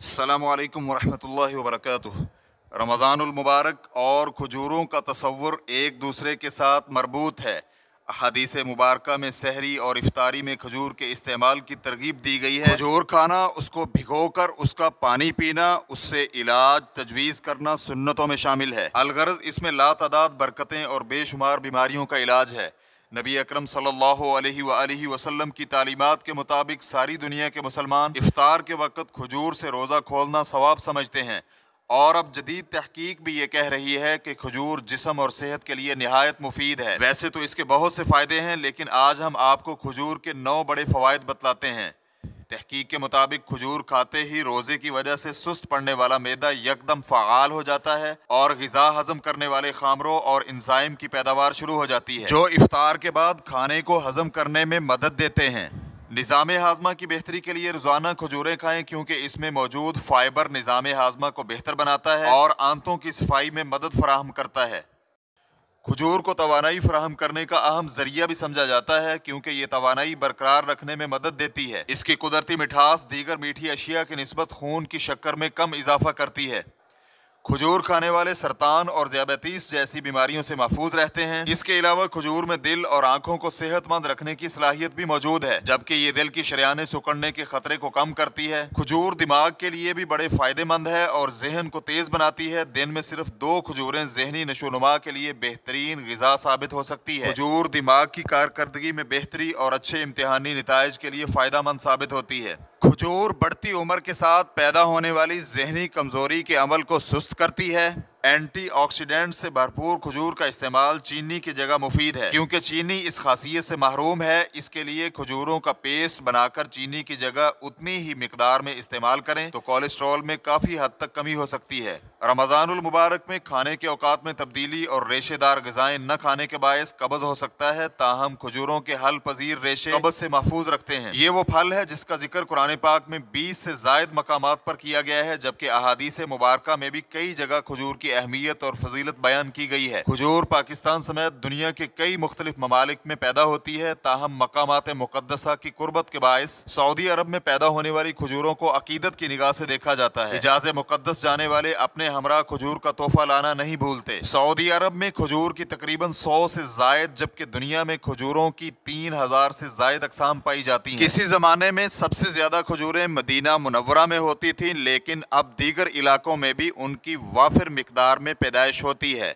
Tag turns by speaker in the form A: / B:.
A: अल्लाम वरहमल वबरक रमज़ानमबारक और खजूरों का तस्वुर एक दूसरे के साथ मरबूत है। हदीस मुबारक में सहरी और इफ्तारी में खजूर के इस्तेमाल की तरगीब दी गई है। खजूर खाना, उसको भिगो कर उसका पानी पीना, उससे इलाज, तजवीज़ करना सुन्नतों में शामिल है। अलगरज, इसमें लातदाद बरकतें और बेशुमार बीमारियों का इलाज है। नबी अक्रम वसल्लम की तालीमत के मुताबिक सारी दुनिया के मुसलमान इफ्तार के वक्त खजूर से रोज़ा खोलना सवाब समझते हैं। और अब जदीद तहकीक भी ये कह रही है कि खजूर जिसम और सेहत के लिए नहायत मुफीद है। वैसे तो इसके बहुत से फ़ायदे हैं, लेकिन आज हम आपको खजूर के नौ बड़े फ़वाद बतलाते हैं। तहकीक के मुताबिक खजूर खाते ही रोज़े की वजह से सुस्त पड़ने वाला मैदा यकदम फ़ाल हो जाता है और गज़ा हजम करने वाले खामरों और इंजाइम की पैदावार शुरू हो जाती है। जो इफ्तार के बाद खाने को हजम करने में मदद देते हैं। निज़ाम हाजमा की बेहतरी के लिए रोज़ाना खजूरें खाएँ क्योंकि इसमें मौजूद फाइबर निज़ाम हाजमा को बेहतर बनाता है और आंतों की सफ़ाई में मदद फराहम करता है। खजूर को तोानाई फ्राहम करने का अहम ज़रिया भी समझा जाता है, क्योंकि ये तोानाई बरकरार रखने में मदद देती है। इसकी कुदरती मिठास, दीगर मीठी अशिया की नस्बत खून की शक्कर में कम इजाफा करती है। खजूर खाने वाले सरतान और ज्याबतीस जैसी बीमारियों से महफूज रहते हैं। इसके अलावा खजूर में दिल और आँखों को सेहतमंद रखने की सलाहियत भी मौजूद है, जबकि ये दिल की शरियाने सुकड़ने के खतरे को कम करती है। खजूर दिमाग के लिए भी बड़े फ़ायदेमंद है और जहन को तेज बनाती है। दिन में सिर्फ़ दो खजूरें जहनी नशोनुमा के लिए बेहतरीन गजा साबित हो सकती है। खजूर दिमाग की कारकर्दगी में बेहतरी और अच्छे इम्तहानी नतज के लिए फ़ायदा मंद साबित होती है। खजूर बढ़ती उम्र के साथ पैदा होने वाली जहनी कमज़ोरी के अमल को सुस्त करती है। एंटीऑक्सीडेंट से भरपूर खजूर का इस्तेमाल चीनी की जगह मुफीद है, क्योंकि चीनी इस खासियत से महरूम है। इसके लिए खजूरों का पेस्ट बनाकर चीनी की जगह उतनी ही मकदार में इस्तेमाल करें तो कोलेस्ट्रॉल में काफ़ी हद तक कमी हो सकती है। रमज़ान मुबारक में खाने के औकात में तब्दीली और रेशेदार गजाएँ न खाने के बायस कब्ज हो सकता है। ताहम खजूरों के हल पजीर रेशे कब्ज से महफूज रखते हैं। ये वो फल है जिसका ज़िक्र कुरान पाक में बीस से जायद मकाम पर किया गया है, जबकि अहादीस मुबारक में भी कई जगह खजूर की अहमियत और फजीलत बयान की गई है। खजूर पाकिस्तान समेत दुनिया के कई मुख्तलिफ़ ममालिक में पैदा होती है। ताहम मकाम मुकदसा की कुर्बत के बायस सऊदी अरब में पैदा होने वाली खजूरों को अकीदत की निगाह से देखा जाता है। इजाज मुकदस जाने वाले अपने हमरा खजूर का तोहफा लाना नहीं भूलते। सऊदी अरब में खजूर की तकरीबन सौ से जायद, जबकि दुनिया में खजूरों की तीन हज़ार से जायद अकसाम पाई जाती है। किसी जमाने में सबसे ज़्यादा खजूरें मदीना मुनवरा में होती थी, लेकिन अब दीगर इलाकों में भी उनकी वाफिर मकदार में पैदाइश होती है।